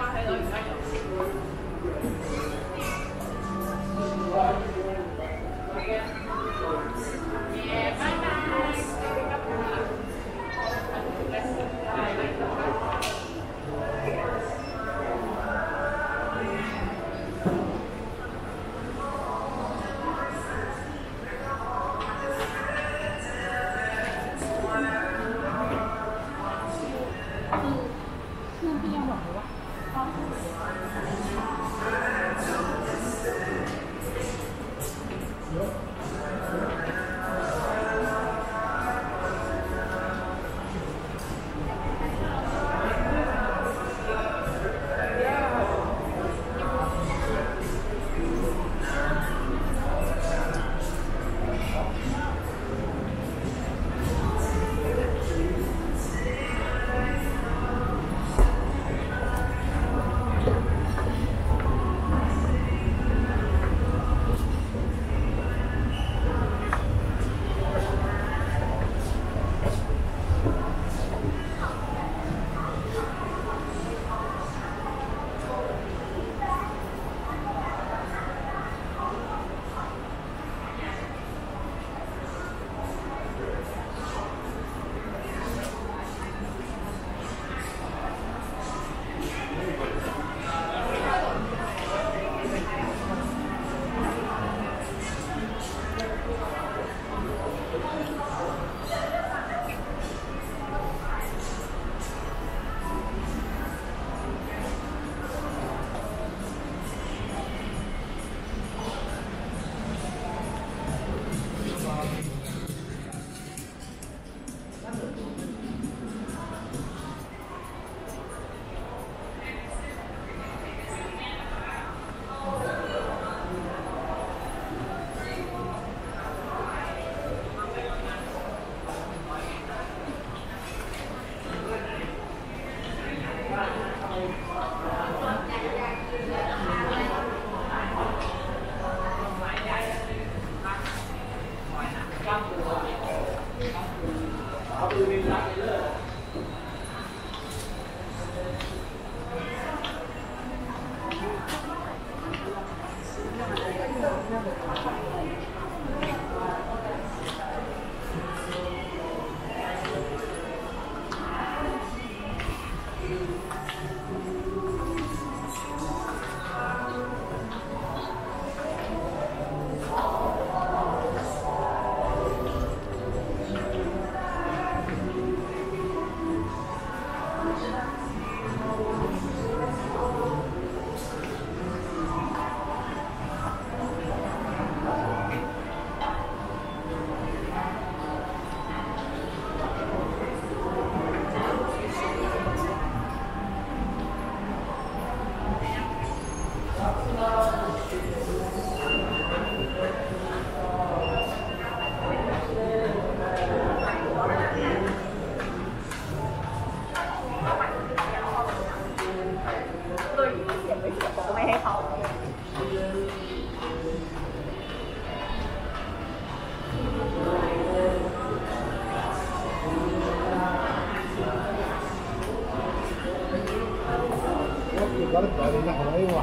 Oh, I don't. ضربت على النحو أيوه.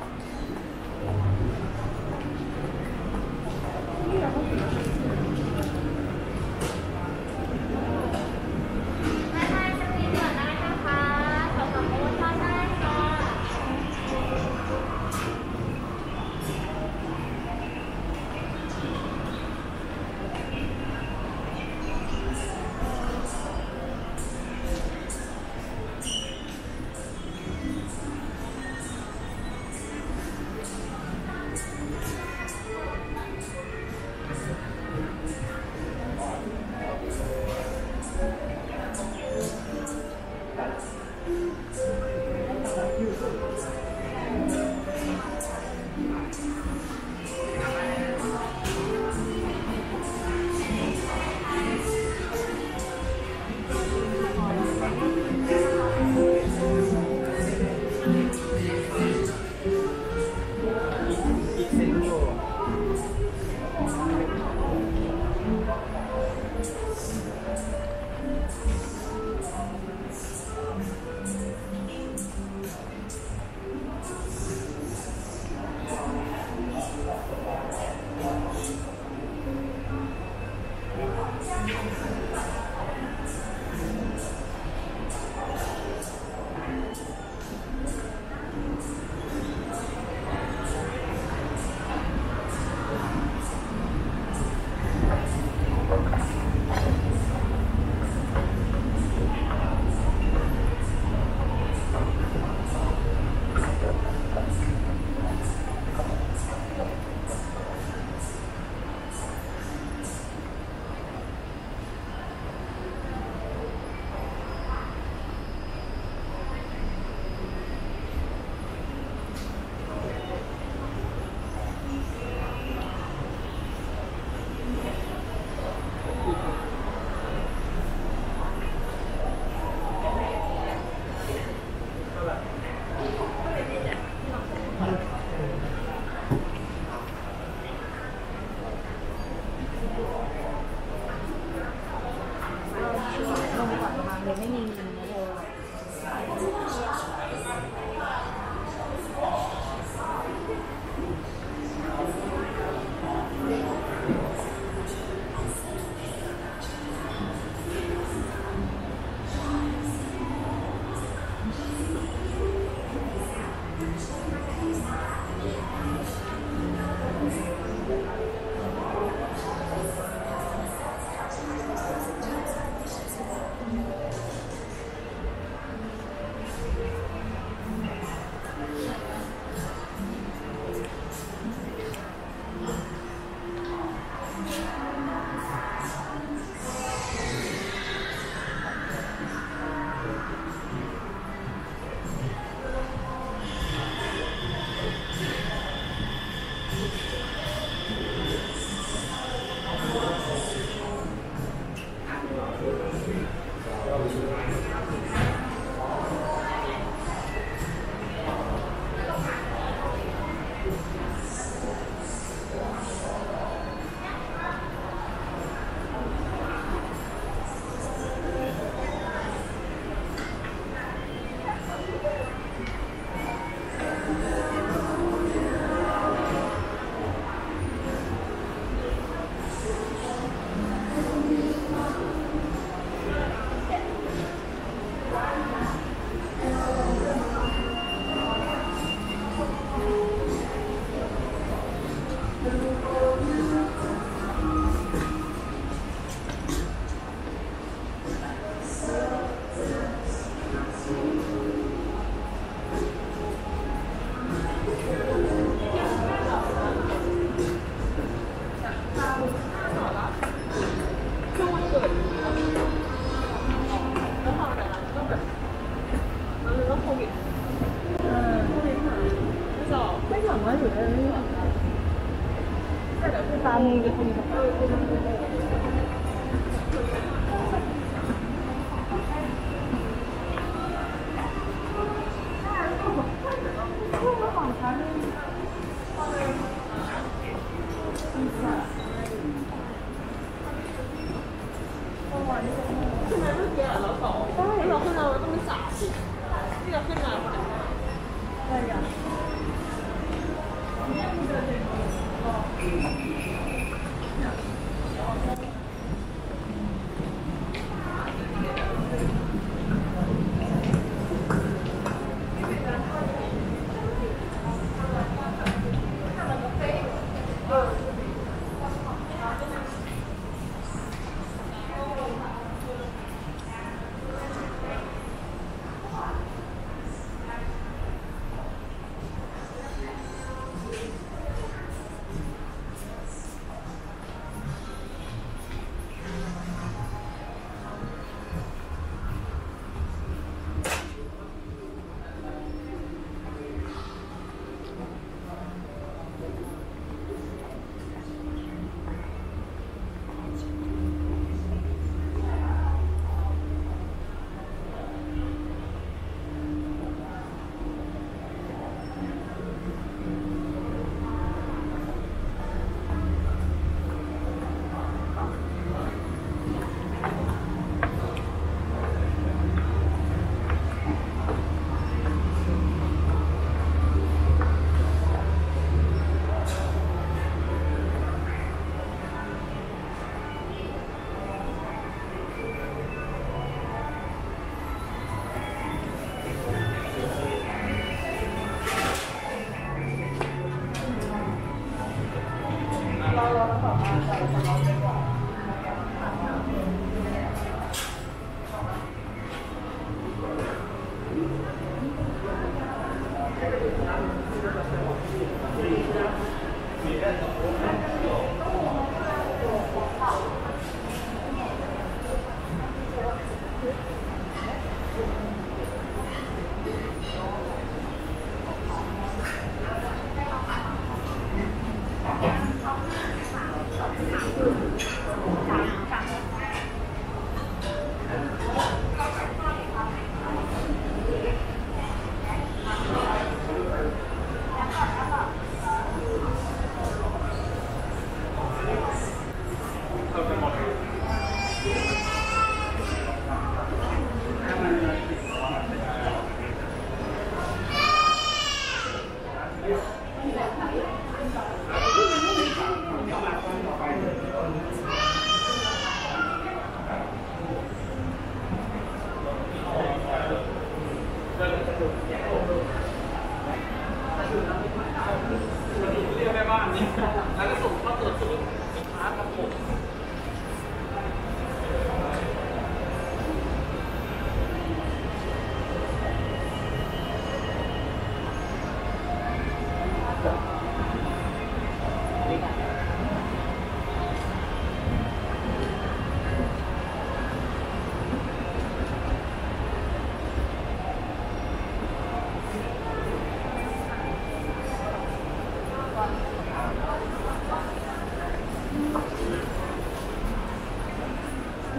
Gracias.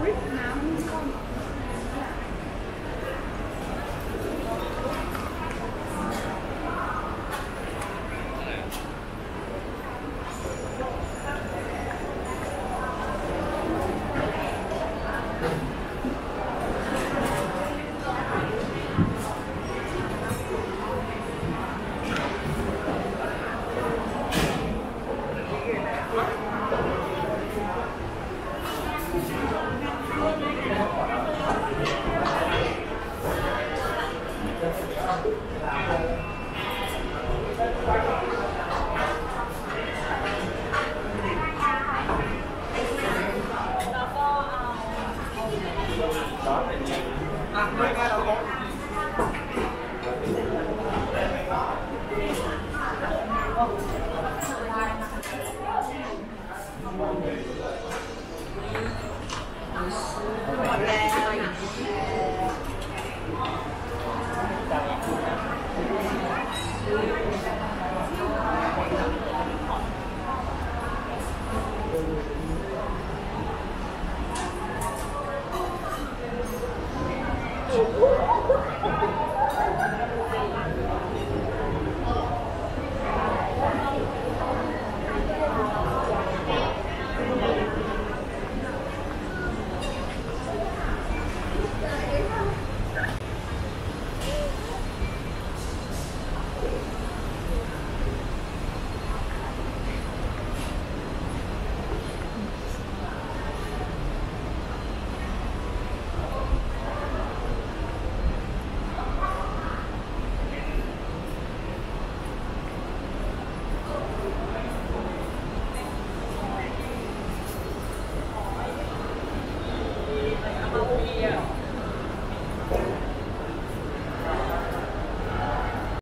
Where's Mom?